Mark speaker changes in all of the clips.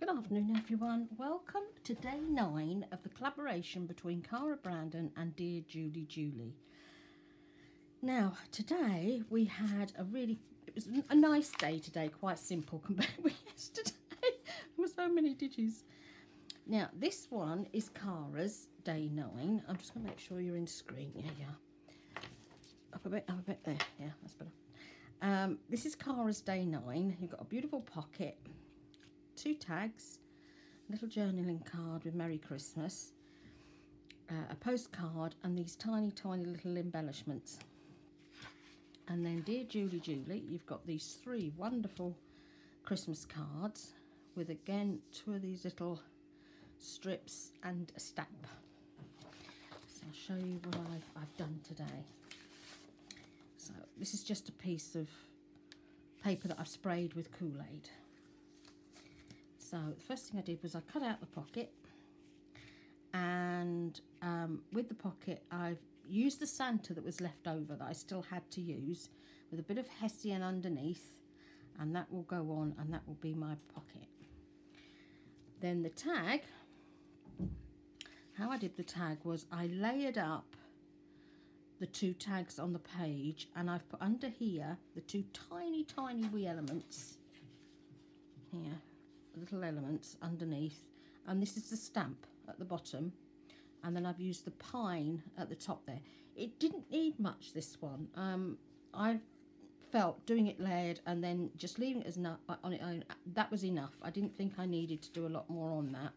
Speaker 1: Good afternoon everyone. Welcome to day nine of the collaboration between Cara Brandon and Dear Julie Julie. Now today we had a really, it was a nice day today, quite simple compared with yesterday. there were so many digits. Now this one is Cara's day nine. I'm just going to make sure you're in screen. Yeah, yeah. Up a bit, up a bit there. Yeah, that's better. Um, this is Cara's day nine. You've got a beautiful pocket two tags, a little journaling card with Merry Christmas, uh, a postcard and these tiny, tiny little embellishments. And then Dear Julie Julie, you've got these three wonderful Christmas cards with again two of these little strips and a stamp. So I'll show you what I've, I've done today. So this is just a piece of paper that I've sprayed with Kool-Aid. So the first thing I did was I cut out the pocket and um, with the pocket I've used the Santa that was left over that I still had to use with a bit of Hessian underneath and that will go on and that will be my pocket. Then the tag, how I did the tag was I layered up the two tags on the page and I've put under here the two tiny tiny wee elements here little elements underneath and this is the stamp at the bottom and then I've used the pine at the top there. It didn't need much this one. Um, I felt doing it layered and then just leaving it as uh, on its own that was enough. I didn't think I needed to do a lot more on that.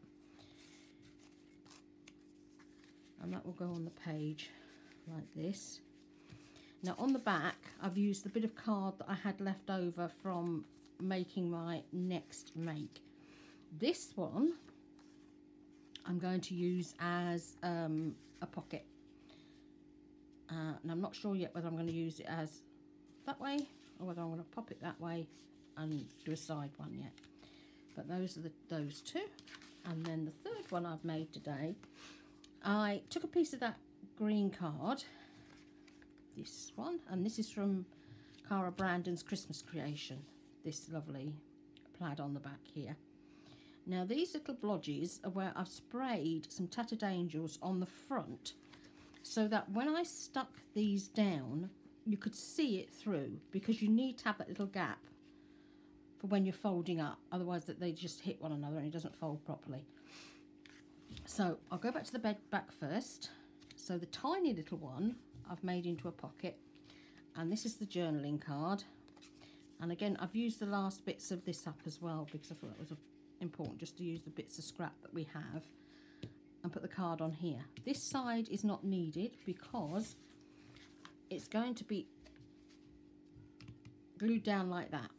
Speaker 1: And that will go on the page like this. Now on the back I've used the bit of card that I had left over from making my next make. This one I'm going to use as um, a pocket. Uh, and I'm not sure yet whether I'm going to use it as that way or whether I'm going to pop it that way and do a side one yet. But those are the those two. And then the third one I've made today, I took a piece of that green card, this one, and this is from Cara Brandon's Christmas creation this lovely plaid on the back here. Now these little blodges are where I've sprayed some Tattered Angels on the front so that when I stuck these down you could see it through because you need to have that little gap for when you're folding up otherwise that they just hit one another and it doesn't fold properly. So I'll go back to the bed back first. So the tiny little one I've made into a pocket and this is the journaling card and again, I've used the last bits of this up as well because I thought it was important just to use the bits of scrap that we have and put the card on here. This side is not needed because it's going to be glued down like that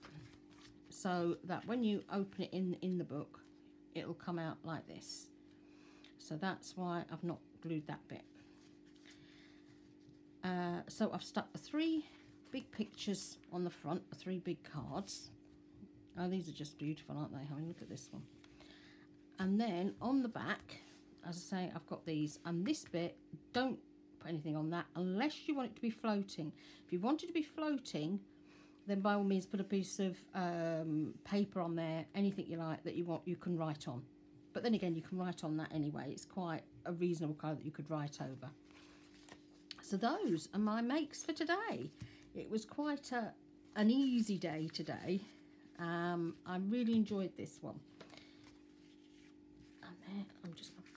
Speaker 1: so that when you open it in in the book it'll come out like this so that's why I've not glued that bit uh, so I've stuck the three big pictures on the front, three big cards. Oh, these are just beautiful, aren't they? I mean, look at this one. And then on the back, as I say, I've got these. And this bit, don't put anything on that unless you want it to be floating. If you want it to be floating, then by all means put a piece of um, paper on there, anything you like that you want, you can write on. But then again, you can write on that anyway. It's quite a reasonable colour that you could write over. So those are my makes for today it was quite a, an easy day today. Um, I really enjoyed this one. And there, I'm just going to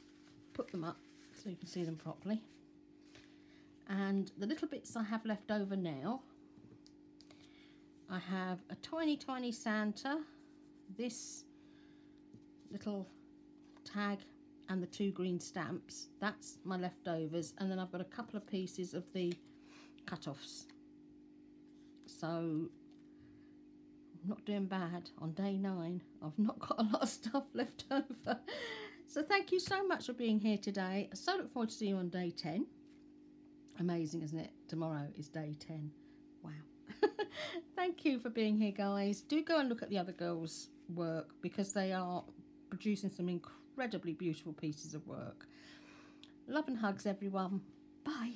Speaker 1: put them up so you can see them properly. And the little bits I have left over now, I have a tiny, tiny Santa, this little tag and the two green stamps. That's my leftovers. And then I've got a couple of pieces of the cut-offs so not doing bad on day nine. I've not got a lot of stuff left over. So thank you so much for being here today. I so look forward to seeing you on day 10. Amazing, isn't it? Tomorrow is day 10. Wow. thank you for being here, guys. Do go and look at the other girls' work because they are producing some incredibly beautiful pieces of work. Love and hugs, everyone. Bye.